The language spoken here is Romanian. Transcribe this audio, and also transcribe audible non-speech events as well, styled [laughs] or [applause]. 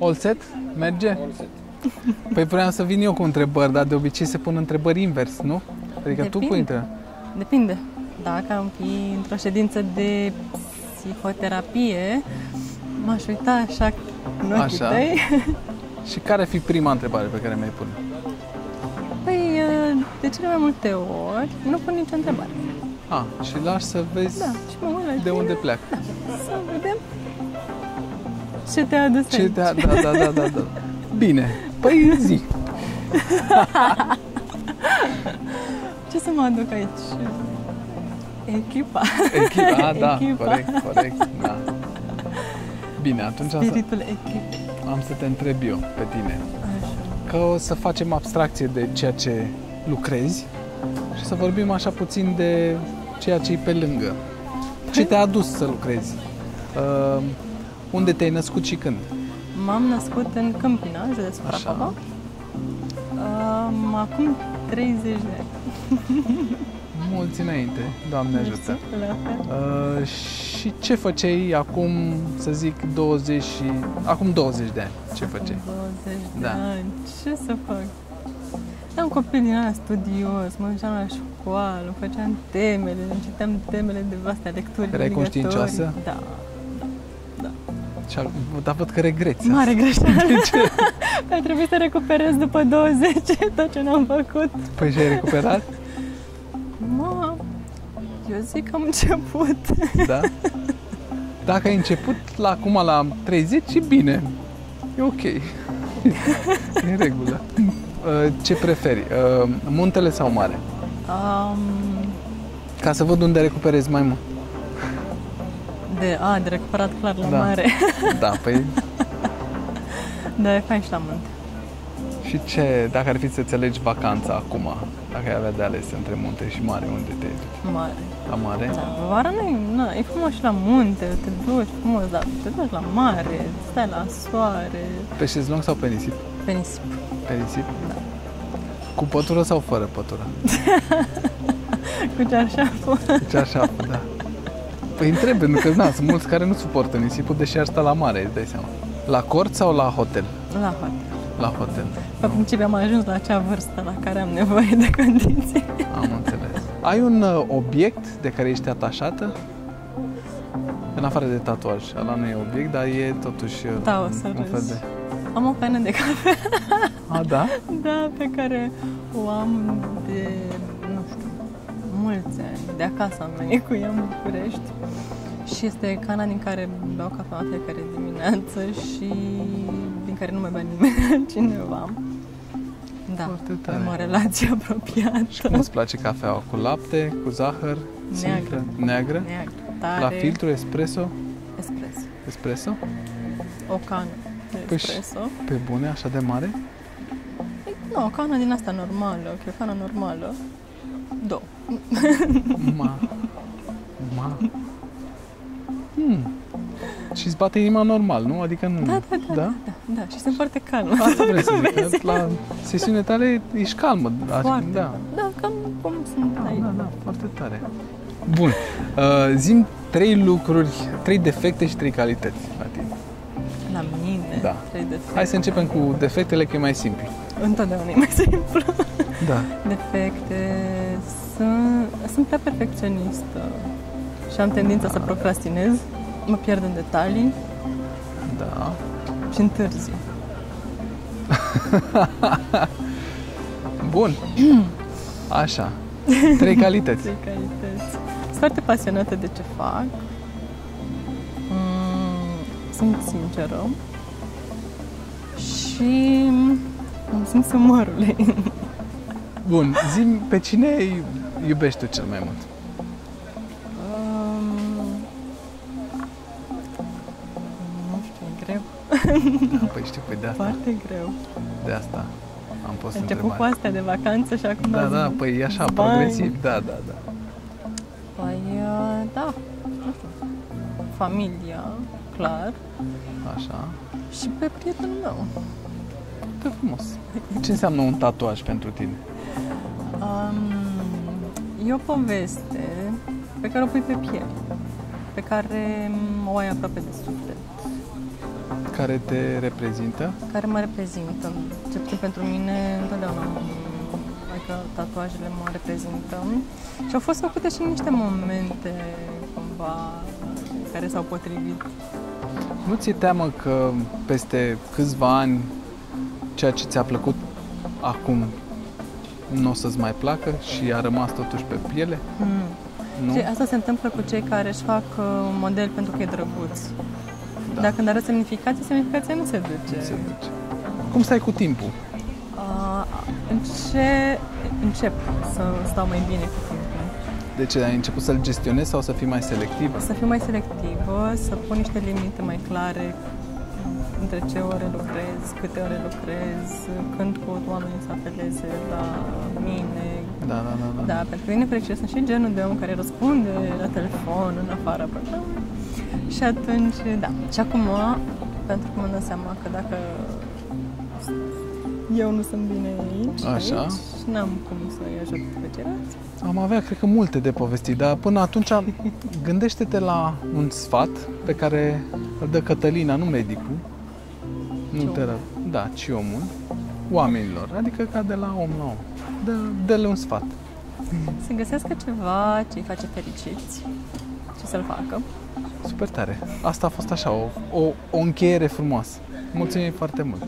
All set? Merge? All set. Păi vreau să vin eu cu întrebări, dar de obicei se pun întrebări invers, nu? Adică tu Depinde. pui între... Depinde. Dacă am fi într-o ședință de psihoterapie, m-aș uita așa în ochii Așa. tăi. [laughs] Și care ar fi prima întrebare pe care mi-ai pune? Păi, de cele mai multe ori, nu pun nicio întrebare. A, și lași să vezi Da, și mă uit la de tine unde pleacă. Să vedem ce te-a adus Ce aici. te da, da, da, da, da. Bine. Păi zi. [laughs] Ce să mă aduc aici? Echipa. Echipa, a, da, Echipa. corect, corect, da. Bine, atunci am să, Spiritul echipei. am să te întreb eu pe tine. Așa. Că o să facem abstracție de ceea ce lucrezi și să vorbim așa puțin de ceea ce e pe lângă. Ce te-a adus să lucrezi? Uh, unde te-ai născut și când? M-am născut în Câmpina, județul Așa. Prahova. Um, acum 30 de ani. [laughs] Mulți înainte, Doamne ajută. Mersi, la fel. Uh, și ce făceai acum, să zic, 20 și... Acum 20 de ani, ce făceai? 20 de Da. ani. Ce să fac? Eram copil din ala studios, mă duceam la școală, îmi făceam temele, îmi citeam temele de astea, lecturi Erai obligatorii. conștiincioasă? Da. Și al- dar văd că regreți Mare asta. greșeală. De ce? [laughs] A trebuit să recuperez după 20 tot ce n-am făcut. Păi și ai recuperat? Mă, eu zic că am început. Da? Dacă ai început la acum la 30, e bine. E ok. E în regulă. Uh, Ce preferi? Uh, Muntele sau mare? Um, Ca să văd unde recuperezi mai mult. De, a, de recuperat clar la Da. mare. [laughs] Da, păi [laughs] Da, e fain și la munte. și ce, dacă ar fi să-ți alegi vacanța acum, dacă ai avea de ales între munte și mare, unde te duci? Mare. La mare? Da, vara nu e, na, e frumos și la munte, te duci frumos, dar te duci la mare, stai la soare, Pe șezlong sau pe nisip? pe nisip. Pe nisip? Cu pătură sau fără pătură? [laughs] Cu cearșaful. Deci așa, da. Păi întreb, pentru că na, sunt mulți care nu suportă nisipul, deși ar sta la mare, îți dai seama. La cort sau la hotel? La hotel. La hotel. Pe principiu am ajuns la acea vârstă la care am nevoie de condiții. Am înțeles. Ai un uh, obiect de care ești atașată? În afară de tatuaj. Ăla nu e obiect, dar e totuși uh, Da, o să un fel râzi. de... Am o cană de cafea, A, da? [laughs] da, pe care o am de, De acasă am venit cu ea în București. Și este cana din care beau cafea în fiecare dimineață și din care nu mai bea nimeni altcineva. [laughs] Da, Foarte tare. am o relație [laughs] apropiată. Și cum îți place cafeaua? Cu lapte, cu zahăr? Neagră. simplă? Neagră? Neagră, tare, La filtru, espresso? espresso. Espresso? O cană de Păi și- espresso. Pe bune, așa de mare? Nu, o cană din asta normală, ok, o cană normală. Două. Ma. Ma. Hmm. Și îți bate inima normal, nu? Adică nu... Da, da, da, da? da, da, da. Și sunt foarte calmă. Asta vrei să zic, [laughs] Vezi? că la sesiunile tale ești calmă. Foarte. Da. Da, cam cum sunt Da, aici. da, da, foarte tare. Bun. Uh, zim trei lucruri, trei defecte și trei calități la tine. La mine, Da. trei defecte. Hai să începem cu defectele, că e mai simplu. Întotdeauna e mai simplu. Da. Defecte. Sunt, sunt prea perfecționistă și am tendința să procrastinez. Mă pierd în detalii Da. și întârzi. [laughs] Bun. Așa. Trei calități. [laughs] Trei calități. Sunt foarte pasionată de ce fac. Mm, sunt sinceră. Și îmi simt umorului. [laughs] Bun. Zim pe cine iubești tu cel mai mult? Um, nu știu, e greu. Da, păi știu, păi de asta, Foarte greu. de asta am pus Am început cu întrebarea. astea de vacanță și acum Da, zic, da, păi e așa, bani. progresiv, da, da, da. Păi, uh, da, nu știu. Familia, clar. Așa. Și pe prietenul meu. Foarte frumos. Ce înseamnă un tatuaj pentru tine? Um, e o poveste pe care o pui pe piele, pe care mm, o ai aproape de suflet. care te reprezintă? care mă reprezintă. Ce puțin pentru mine, întotdeauna, adică tatuajele mă reprezintă. Și au fost făcute și niște momente, cumva, care s-au potrivit. Nu ți-e teamă că peste câțiva ani ceea ce ți-a plăcut acum nu o să-ți mai placă și a rămas totuși pe piele? Mm. Nu? Și asta se întâmplă cu cei care își fac uh, un model pentru că e drăguț. Da. Dacă nu are semnificație, semnificația nu se duce. Se duce. Cum stai cu timpul? Uh, înce- încep să stau mai bine cu timpul. De ce ai început să-l gestionezi sau să fii mai selectiv? Să fiu mai selectivă, să pun niște limite mai clare între ce ore lucrez, câte ore lucrez, când pot oamenii să apeleze la mine. Da, da, da. da. Da, pentru că, din nefericire, sunt și genul de om care răspunde la telefon în afara programului. Și atunci, da. Și acum, pentru că mă dau seama că dacă eu nu sunt bine aici, Așa. aici n-am cum să-i ajut pe ceilalți. Am avea, cred că, multe de povestit, dar până atunci gândește-te la un sfat pe care îl dă Cătălina, nu medicul, nu Ci te ră... Da, ci omul, oamenilor, adică ca de la om la om. Dă, dă-le un sfat. Să găsească ceva ce îi face fericiți și să-l facă. Super tare. Asta a fost așa, o, o, o încheiere frumoasă. Mulțumim foarte mult.